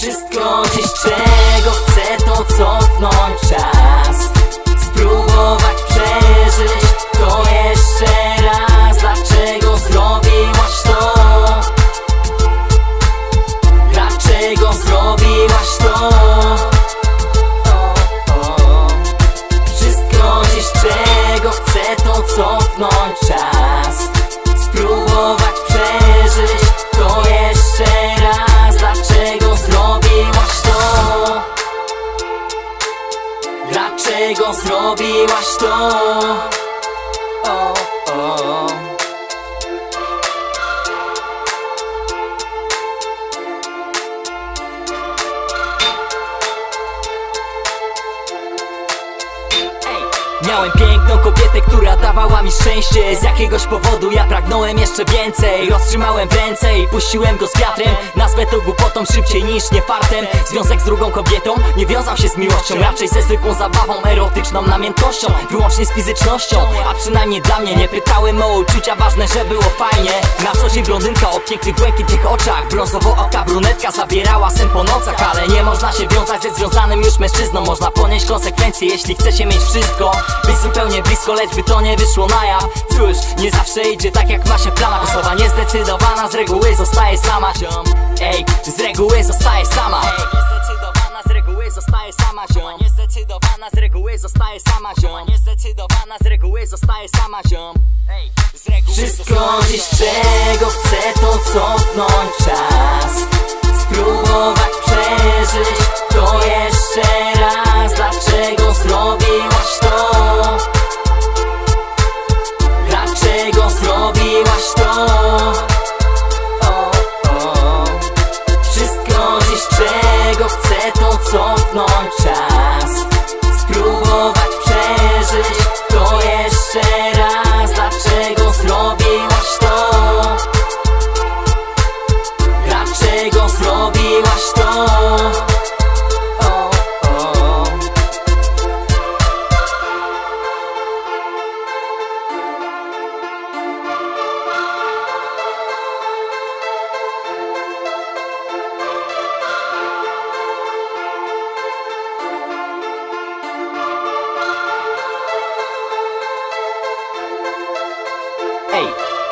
Wszystko dziś czego chcę to cofnąć czas Spróbować przeżyć to jeszcze raz Dlaczego zrobiłaś to? Dlaczego zrobiłaś to? Dlaczego zrobiłaś to? O, o. Ej, Miałem piękną kobietę, która dawała mi szczęście. Z jakiegoś powodu ja pragnąłem jeszcze więcej. Roztrzymałem w ręce i puściłem go z wiatrem. Nazwę to głupotą szybciej niż nie fartem. Związek z drugą kobietą nie wiązał się z miłością. Raczej ze zwykłą zabawą erotyczną namiętnością. Wyłącznie z fizycznością, a przynajmniej dla mnie Nie pytałem o uczucia, ważne, że było fajnie. Na dzień blondynka o pięknych błękitnych oczach. Brązowo oka brunetka zabierała sen po nocach. Ale nie można się wiązać ze związanym już mężczyzną. Można ponieść konsekwencje, jeśli chce się mieć wszystko Być zupełnie blisko, lecz by to nie wyszło na jaw. Cóż, nie zawsze idzie tak jak ma się w planach Osoba niezdecydowana z reguły zostaje sama. Ziom. Ej, z reguły zostaje sama. Ej, niezdecydowana z reguły zostaje sama ziom. Niezdecydowana z reguły zostaje sama ziom. Niezdecydowana z reguły zostaje sama ziom. Ej, z reguły Wszystko dziś czego chcę to cofnąć czas. Spróbować przeżyć to jeszcze zrobiłaś to? O, o. Wszystko dziś czego chcę to cofnąć czas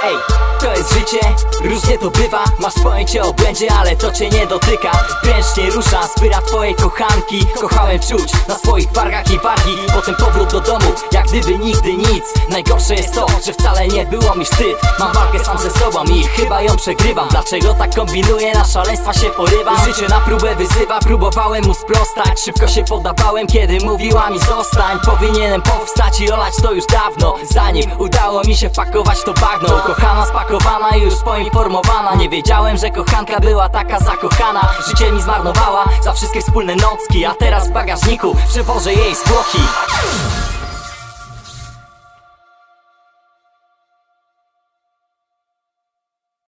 Ej, to jest życie, różnie to bywa. Masz pojęcie o błędzie, ale to cię nie dotyka. Wręcz nie rusza zbyra twojej kochanki. Kochałem czuć na swoich barkach i wargi. Potem powrót do domu, gdyby nigdy nic. Najgorsze jest to, że wcale nie było mi wstyd. Mam walkę sam ze sobą i chyba ją przegrywam. Dlaczego tak kombinuję, na szaleństwa się porywam. Życie na próbę wyzywa, próbowałem mu sprostać Szybko się poddawałem, kiedy mówiła mi zostań Powinienem powstać i olać to już dawno. Zanim udało mi się wpakować to bagno. Kochana spakowana i już poinformowana. Nie wiedziałem, że kochanka była taka zakochana. Życie mi zmarnowała za wszystkie wspólne nocki. A teraz w bagażniku przewożę jej zwłoki